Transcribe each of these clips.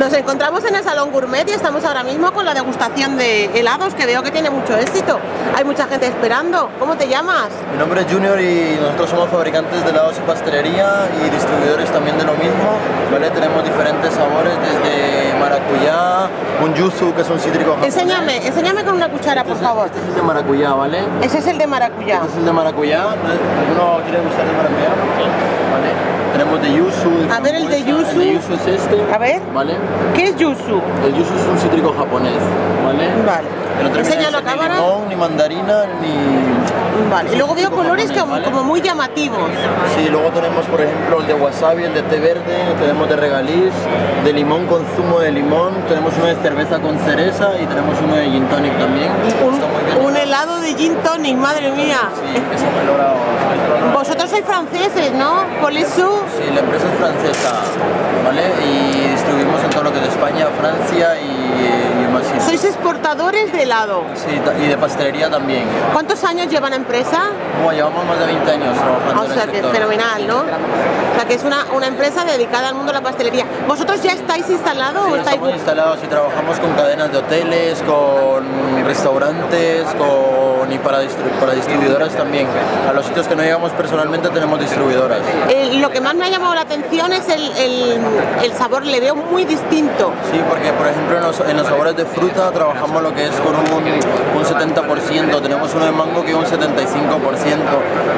Nos encontramos en el Salón Gourmet y estamos ahora mismo con la degustación de helados que veo que tiene mucho éxito. Hay mucha gente esperando. ¿Cómo te llamas? Mi nombre es Junior y nosotros somos fabricantes de helados y pastelería y distribuidores también de lo mismo. ¿vale? Tenemos diferentes sabores desde maracuyá, un yuzu que es un cítrico japonés. Enséñame, enséñame con una cuchara, por Este es- favor. Este es el de maracuyá, ¿vale? Ese es el de maracuyá. Este es el de maracuyá. ¿Alguno quiere gustar de maracuyá? ¿Vale? Tenemos de yuzu. A ver, el de yuzu. El de yuzu es este. A ver. ¿Vale? ¿Qué es yuzu? El yuzu es un cítrico japonés, ¿vale? Vale. Que no Enséñalo a ni limón, ni mandarina, ni... Vale. Y luego veo colores japonés, como, ¿vale? como muy llamativos. Sí, luego tenemos por ejemplo el de wasabi, el de té verde, tenemos de regaliz, de limón con zumo de limón, tenemos uno de cerveza con cereza y tenemos uno de gin tonic también. Está muy bien. Un, helado de gin tonic, madre mía. Sí, eso me logrado. Vosotros sois franceses, ¿no? Francia y, exportadores de helado. Sí, y de pastelería también. ¿Cuántos años llevan empresa? Como llevamos más de 20 años trabajando O en sea el que sector. fenomenal, ¿no? O sea que es una, una empresa dedicada al mundo de la pastelería. ¿Vosotros ya estáis instalados Sí, o estáis estamos instalados y trabajamos con cadenas de hoteles, con restaurantes, con y para, para distribuidoras también. A los sitios que no llegamos personalmente tenemos distribuidoras. Eh, lo que más me ha llamado la atención es el, el- el sabor, le veo muy distinto. Sí, porque por ejemplo en los, en los sabores de fruta trabajamos lo que es con un, un 70%, tenemos uno de mango que es un 75%.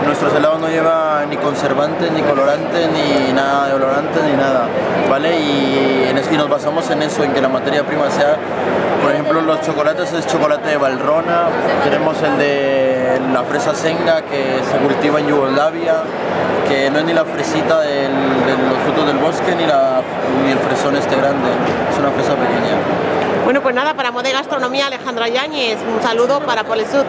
Nuestros helados no lleva ni conservantes, ni colorantes, ni nada de olorante, ni nada, ¿vale? Y, en es- y nos basamos en eso, en que la materia prima sea, por ejemplo los chocolates es chocolate de Valrona, tenemos el de la fresa senga que se cultiva en Yugoslavia, que no es ni la fresita del- de los frutos del bosque ni, la, ni el fresón este grande, es una fresa pequeña. Bueno, pues nada, para Moda y Gastronomía, Alejandra Yáñez, un saludo para Polesud.